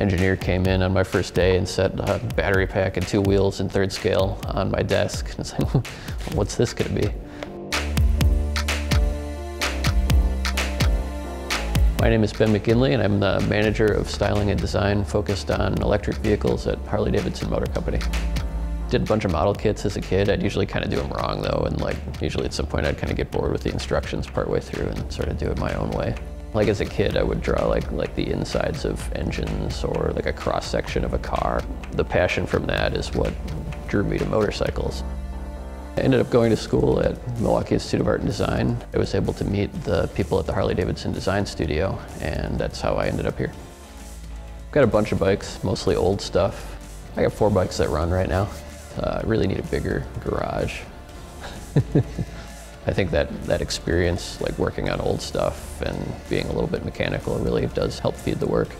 engineer came in on my first day and set a battery pack and two wheels in third scale on my desk. And it's like, what's this gonna be? My name is Ben McGinley and I'm the manager of styling and design focused on electric vehicles at Harley-Davidson Motor Company. Did a bunch of model kits as a kid. I'd usually kind of do them wrong though and like usually at some point I'd kind of get bored with the instructions partway through and sort of do it my own way. Like as a kid, I would draw like, like the insides of engines or like a cross section of a car. The passion from that is what drew me to motorcycles. I ended up going to school at Milwaukee Institute of Art and Design. I was able to meet the people at the Harley-Davidson Design Studio, and that's how I ended up here. I've got a bunch of bikes, mostly old stuff. I got four bikes that run right now. Uh, I really need a bigger garage. I think that, that experience, like working on old stuff and being a little bit mechanical, really does help feed the work.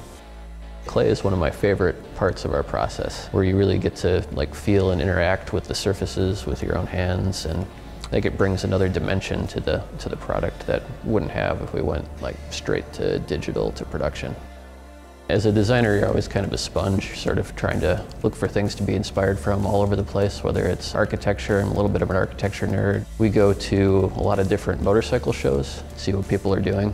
Clay is one of my favorite parts of our process, where you really get to like feel and interact with the surfaces with your own hands, and I think it brings another dimension to the to the product that wouldn't have if we went like straight to digital to production. As a designer, you're always kind of a sponge, sort of trying to look for things to be inspired from all over the place, whether it's architecture, I'm a little bit of an architecture nerd. We go to a lot of different motorcycle shows, see what people are doing.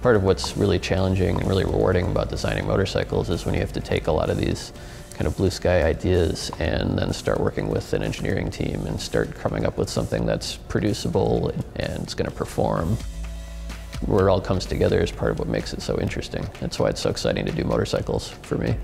Part of what's really challenging and really rewarding about designing motorcycles is when you have to take a lot of these kind of blue sky ideas and then start working with an engineering team and start coming up with something that's producible and it's going to perform where it all comes together is part of what makes it so interesting. That's why it's so exciting to do motorcycles for me.